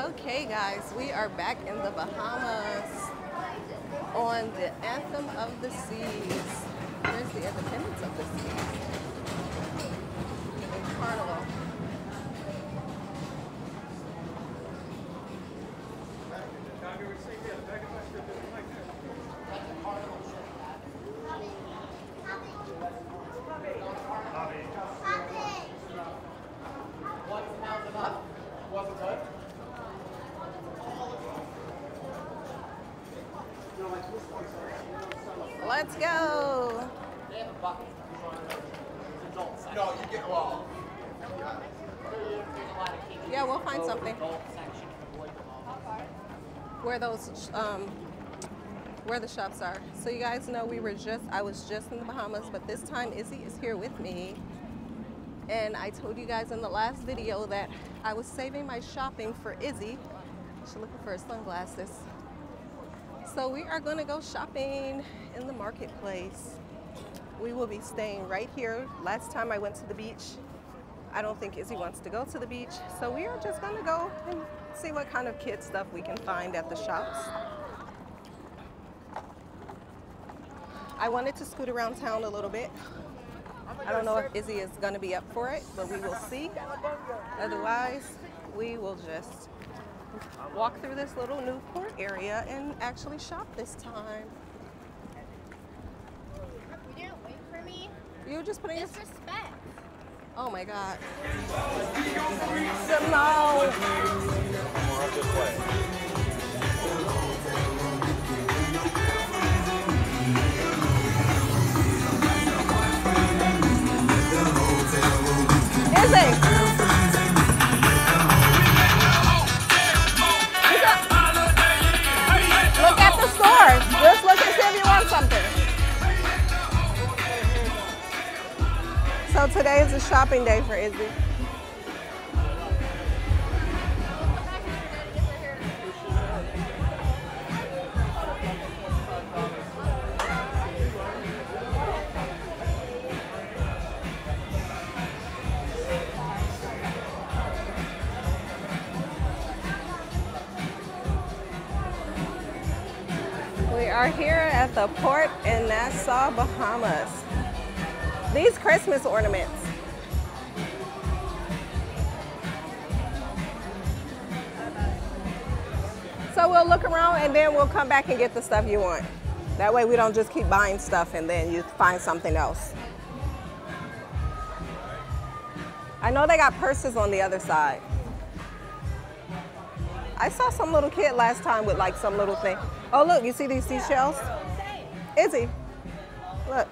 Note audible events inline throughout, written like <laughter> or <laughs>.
Okay, guys, we are back in the Bahamas on the Anthem of the Seas. Where's the Independence of the Seas? In Carnival. Let's go. No, you get well. Yeah, we'll find something. Where those, um, where the shops are. So you guys know we were just, I was just in the Bahamas, but this time Izzy is here with me. And I told you guys in the last video that I was saving my shopping for Izzy. She's looking for her sunglasses. So we are gonna go shopping in the marketplace. We will be staying right here. Last time I went to the beach, I don't think Izzy wants to go to the beach. So we are just gonna go and see what kind of kid stuff we can find at the shops. I wanted to scoot around town a little bit. I don't know if Izzy is gonna be up for it, but we will see. Otherwise, we will just walk through this little Newport area and actually shop this time. You didn't wait for me? You were just putting. Disrespect. Oh my God. The stores. Just look and see if you want something. So today is a shopping day for Izzy. We are here at the port in Nassau, Bahamas. These Christmas ornaments. So we'll look around and then we'll come back and get the stuff you want. That way we don't just keep buying stuff and then you find something else. I know they got purses on the other side. I saw some little kid last time with like some little thing. Oh look, you see these seashells? Izzy, look.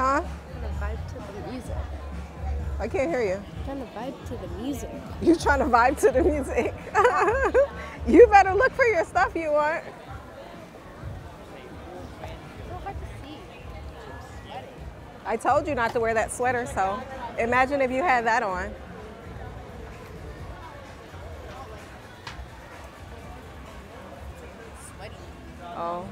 Huh? Trying to vibe to the music. I can't hear you. I'm Trying to vibe to the music. You trying to vibe to the music. <laughs> you better look for your stuff you want. So hard to see. I told you not to wear that sweater, so imagine if you had that on. Oh.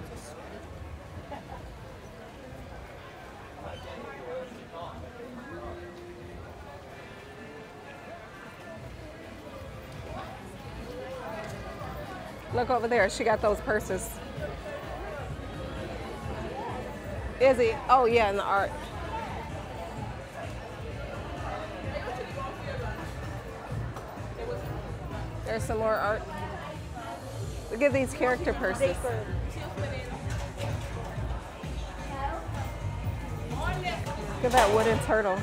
Look over there. She got those purses. Is Izzy. Oh, yeah, in the art. There's some more art. Look at these character purses. Look at that wooden turtle.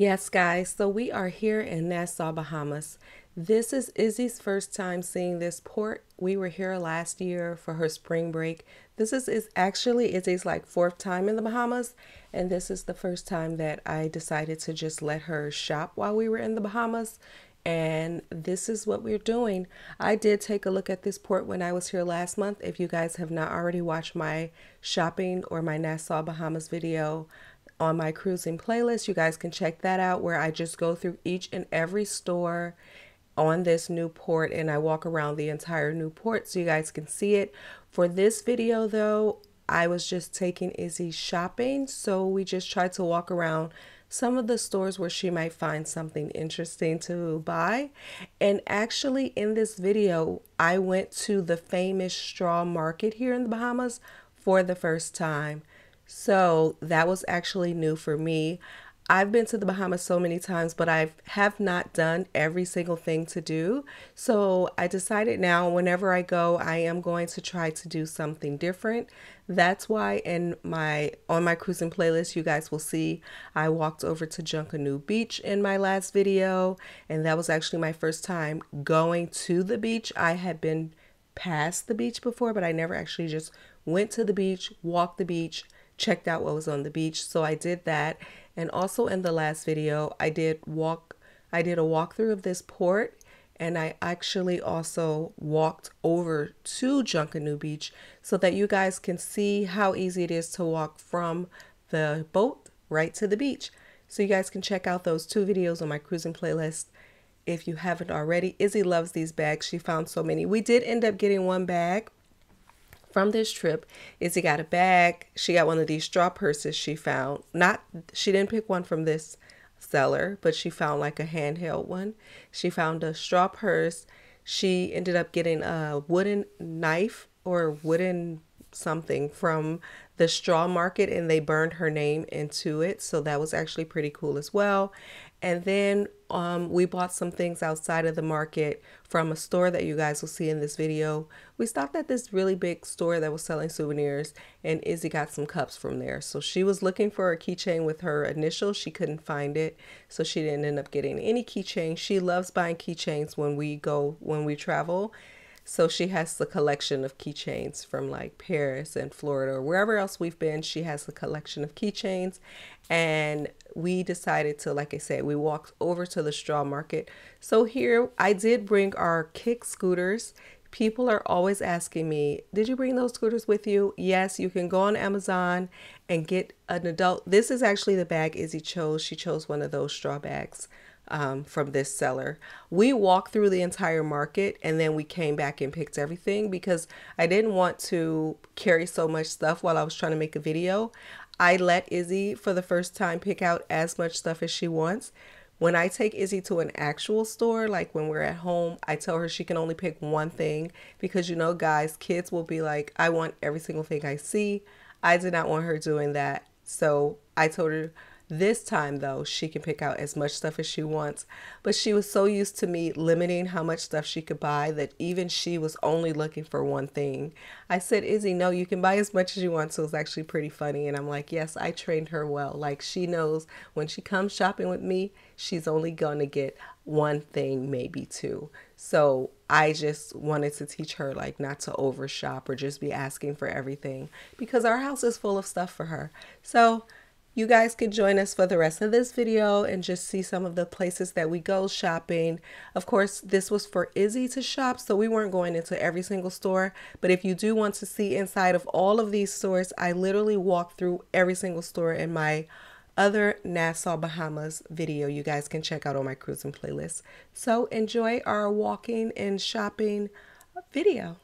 Yes, guys, so we are here in Nassau, Bahamas. This is Izzy's first time seeing this port. We were here last year for her spring break. This is, is actually Izzy's like fourth time in the Bahamas, and this is the first time that I decided to just let her shop while we were in the Bahamas. And this is what we're doing. I did take a look at this port when I was here last month. If you guys have not already watched my shopping or my Nassau Bahamas video, on my cruising playlist. You guys can check that out where I just go through each and every store on this new port and I walk around the entire new port so you guys can see it. For this video though, I was just taking Izzy shopping. So we just tried to walk around some of the stores where she might find something interesting to buy. And actually in this video, I went to the famous straw market here in the Bahamas for the first time. So that was actually new for me. I've been to the Bahamas so many times, but I have not done every single thing to do. So I decided now, whenever I go, I am going to try to do something different. That's why in my on my cruising playlist, you guys will see I walked over to Junkanoo Beach in my last video, and that was actually my first time going to the beach. I had been past the beach before, but I never actually just went to the beach, walked the beach, checked out what was on the beach. So I did that and also in the last video, I did walk, I did a walkthrough of this port and I actually also walked over to Junkanoo Beach so that you guys can see how easy it is to walk from the boat right to the beach. So you guys can check out those two videos on my cruising playlist if you haven't already. Izzy loves these bags. She found so many. We did end up getting one bag from this trip Izzy got a bag. She got one of these straw purses she found. Not she didn't pick one from this seller, but she found like a handheld one. She found a straw purse. She ended up getting a wooden knife or wooden something from the straw market and they burned her name into it. So that was actually pretty cool as well. And then um, we bought some things outside of the market from a store that you guys will see in this video. We stopped at this really big store that was selling souvenirs and Izzy got some cups from there. So she was looking for a keychain with her initials. She couldn't find it. So she didn't end up getting any keychain. She loves buying keychains when we go, when we travel. So she has the collection of keychains from like Paris and Florida or wherever else we've been. She has a collection of keychains. And we decided to, like I said, we walked over to the straw market. So here I did bring our kick scooters. People are always asking me, did you bring those scooters with you? Yes, you can go on Amazon and get an adult. This is actually the bag Izzy chose. She chose one of those straw bags um, from this seller. We walked through the entire market and then we came back and picked everything because I didn't want to carry so much stuff while I was trying to make a video. I let Izzy for the first time pick out as much stuff as she wants. When I take Izzy to an actual store, like when we're at home, I tell her she can only pick one thing because you know, guys, kids will be like, I want every single thing I see. I did not want her doing that. So I told her this time, though, she can pick out as much stuff as she wants, but she was so used to me limiting how much stuff she could buy that even she was only looking for one thing. I said, Izzy, no, you can buy as much as you want. So it's actually pretty funny. And I'm like, yes, I trained her well. Like she knows when she comes shopping with me, she's only going to get one thing, maybe two. So I just wanted to teach her like not to overshop or just be asking for everything because our house is full of stuff for her. So you guys can join us for the rest of this video and just see some of the places that we go shopping. Of course, this was for Izzy to shop, so we weren't going into every single store. But if you do want to see inside of all of these stores, I literally walked through every single store in my other Nassau Bahamas video you guys can check out on my cruising playlist. So enjoy our walking and shopping video.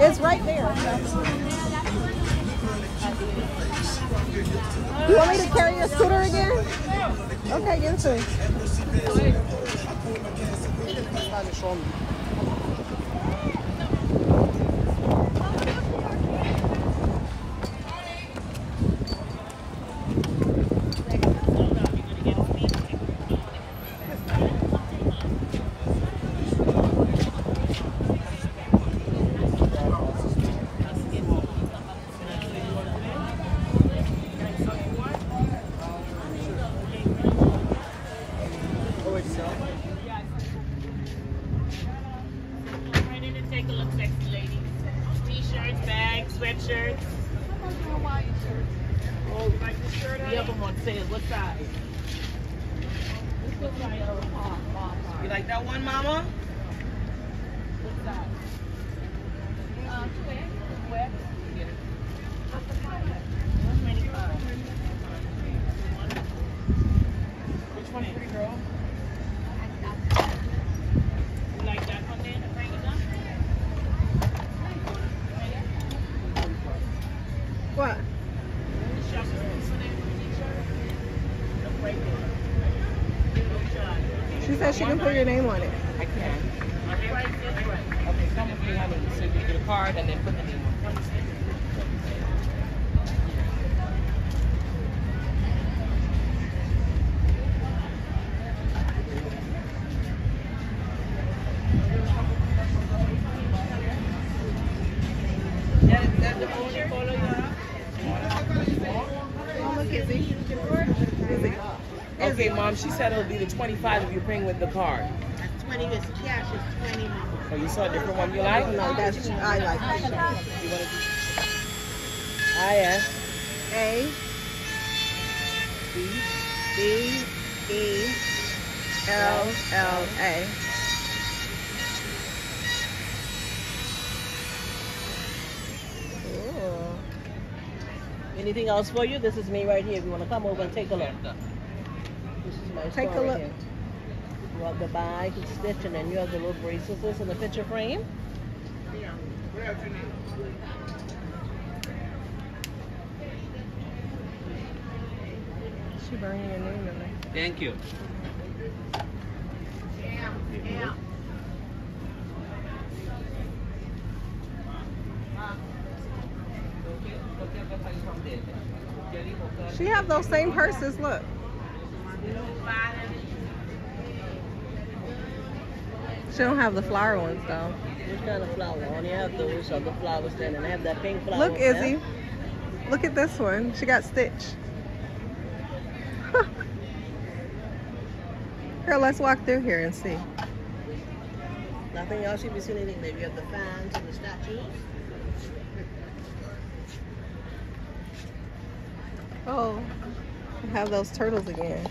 It's right there. You want me to carry your scooter again? Okay, give it to me. Right in and take a look, sexy lady. T-shirts, bags, sweatshirts. Oh, you like this shirt? The other one says, what size? What size? You like that one, Mama? What size? Uh, square. Square. Get it. Twenty-five. Which one, pretty girl? You like that one there, the hanging up? What? The shop is for that t-shirt. Look right there. Look shot. She said she can put your name on it. I can. Okay, come with me, honey. So you get a card and then put the name on. Come sit. That, that the only color you have? Oh, look, Izzy. Izzy. Okay, mom, she said it'll be the 25 if you bring with the card. 20 is cash is 20. Oh, you saw a different one you like? No, that's I like it. You wanna do? I S A B B E L L A. Anything else for you? This is me right here. If you want to come over and take a look. This is my Take a look. Here. You have the bag, the stitch, and you have the little bracelets in the picture frame. She burning your name in there. Thank you. She have those same purses. Look. She don't have the flower ones though. Which kind of flower? I only have those other flowers then, and I have that pink flower. Look, there. Izzy. Look at this one. She got Stitch. <laughs> Girl, let's walk through here and see. Nothing else you'll be seeing anything. You have the fans and the statues. Oh, we have those turtles again.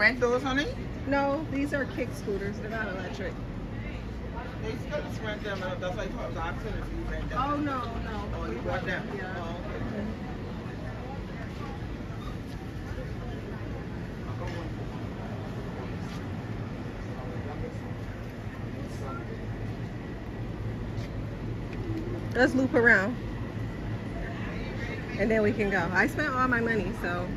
Rent those, honey? No, these are kick scooters. They're not electric. They still just rent them. uh, That's why I was asking if you rent them. Oh, no, no. Oh, you bought them? Yeah. Oh, okay. Let's loop around. And then we can go. I spent all my money, so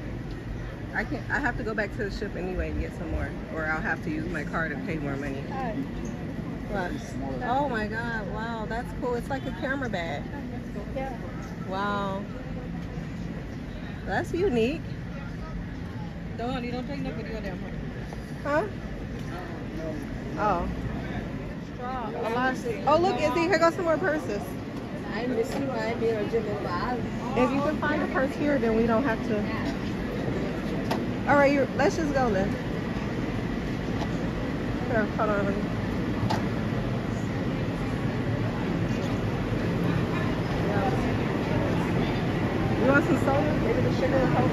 I can't I have to go back to the ship anyway and get some more. Or I'll have to use my card and pay more money. What? Oh my god, wow, that's cool. It's like a camera bag. Yeah. Wow. That's unique. Don't, you don't take no video there, Huh? Oh. Oh look, Izzy, here goes some more purses. I miss you. I be a Jimmy Bob. If you can find a purse here, then we don't have to. All right, you let's just go then. Here, hold on. You want some soda? Maybe the sugar and coke.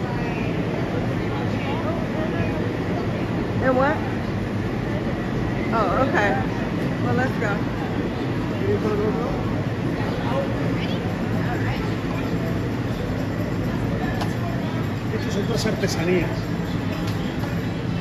And what? Oh, okay. Well, let's go. Estas son todas artesanías.